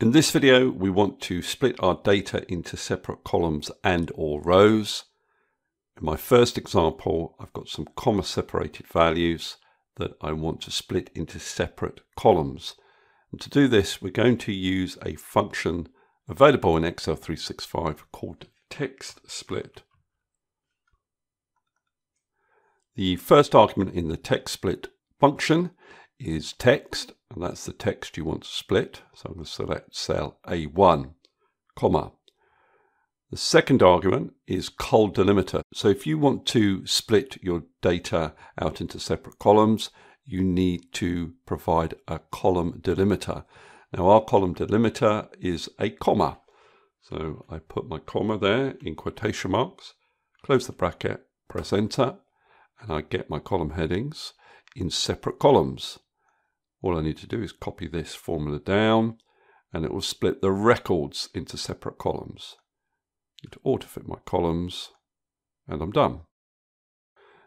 In this video, we want to split our data into separate columns and or rows. In my first example, I've got some comma separated values that I want to split into separate columns. And to do this, we're going to use a function available in Excel 365 called text split. The first argument in the text split function is text, and that's the text you want to split. So I'm going to select cell A1, comma. The second argument is col delimiter. So if you want to split your data out into separate columns, you need to provide a column delimiter. Now our column delimiter is a comma. So I put my comma there in quotation marks, close the bracket, press enter, and I get my column headings in separate columns. All I need to do is copy this formula down and it will split the records into separate columns. To autofit my columns and I'm done.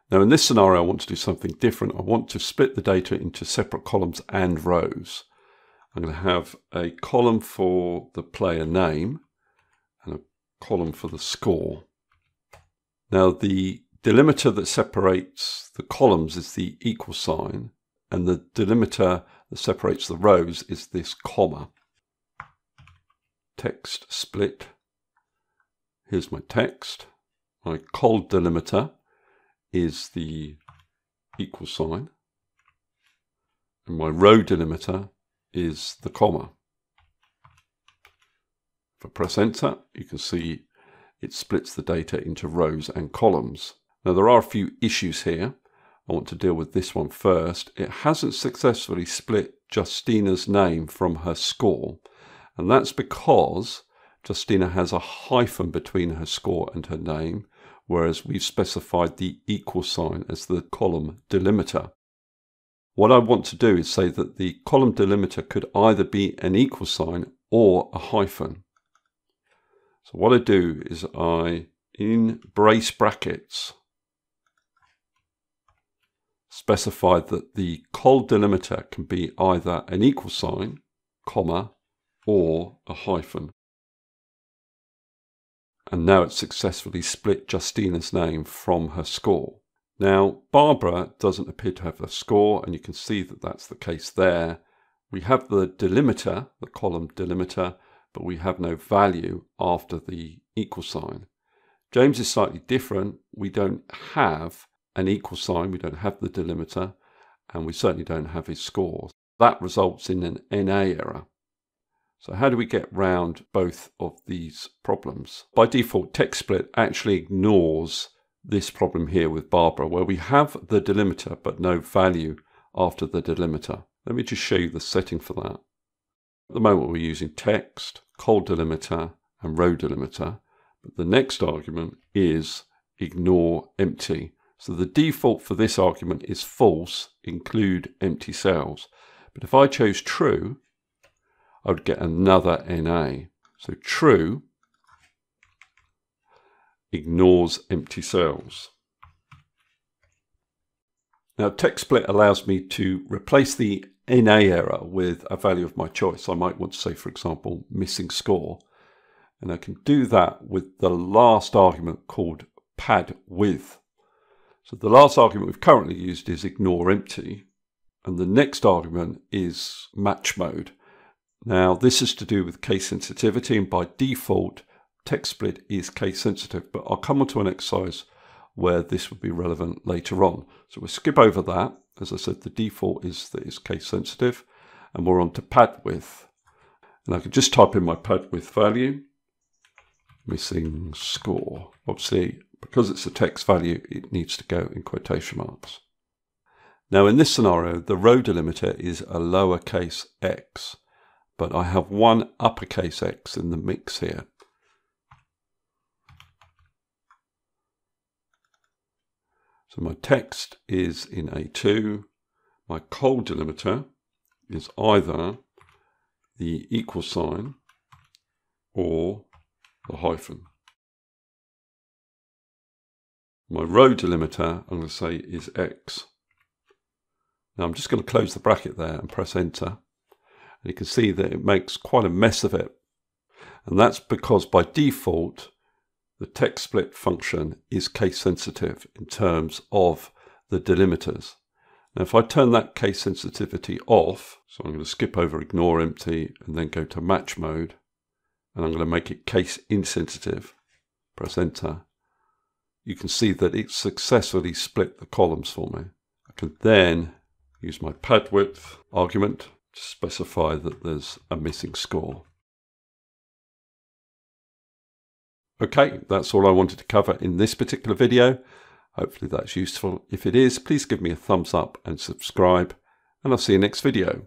Now in this scenario I want to do something different. I want to split the data into separate columns and rows. I'm going to have a column for the player name and a column for the score. Now the delimiter that separates the columns is the equal sign and the delimiter that separates the rows is this comma. Text split. Here's my text. My col delimiter is the equal sign. And my row delimiter is the comma. If I press enter, you can see it splits the data into rows and columns. Now there are a few issues here. I want to deal with this one first. It hasn't successfully split Justina's name from her score, and that's because Justina has a hyphen between her score and her name, whereas we've specified the equal sign as the column delimiter. What I want to do is say that the column delimiter could either be an equal sign or a hyphen. So what I do is I, in brace brackets, specified that the col delimiter can be either an equal sign, comma, or a hyphen. And now it's successfully split Justina's name from her score. Now, Barbara doesn't appear to have a score, and you can see that that's the case there. We have the delimiter, the column delimiter, but we have no value after the equal sign. James is slightly different. We don't have an equal sign, we don't have the delimiter, and we certainly don't have his score. That results in an NA error. So how do we get round both of these problems? By default, text split actually ignores this problem here with Barbara, where we have the delimiter but no value after the delimiter. Let me just show you the setting for that. At the moment we're using text, col delimiter, and row delimiter, but the next argument is ignore empty. So the default for this argument is false, include empty cells. But if I chose true, I would get another NA. So true ignores empty cells. Now text split allows me to replace the NA error with a value of my choice. I might want to say, for example, missing score. And I can do that with the last argument called pad with. So the last argument we've currently used is ignore empty. And the next argument is match mode. Now this is to do with case sensitivity and by default text split is case sensitive, but I'll come on to an exercise where this would be relevant later on. So we'll skip over that. As I said, the default is that it's case sensitive and we're on to pad with. And I can just type in my pad with value, missing score. Obviously because it's a text value, it needs to go in quotation marks. Now in this scenario, the row delimiter is a lowercase x, but I have one uppercase x in the mix here. So my text is in A2, my col delimiter is either the equal sign or the hyphen. My row delimiter, I'm going to say, is X. Now I'm just going to close the bracket there and press enter. And you can see that it makes quite a mess of it. And that's because by default, the text split function is case sensitive in terms of the delimiters. Now, if I turn that case sensitivity off, so I'm going to skip over ignore empty and then go to match mode, and I'm going to make it case insensitive, press enter, you can see that it successfully split the columns for me. I can then use my pad with argument to specify that there's a missing score. Okay, that's all I wanted to cover in this particular video. Hopefully that's useful. If it is, please give me a thumbs up and subscribe, and I'll see you next video.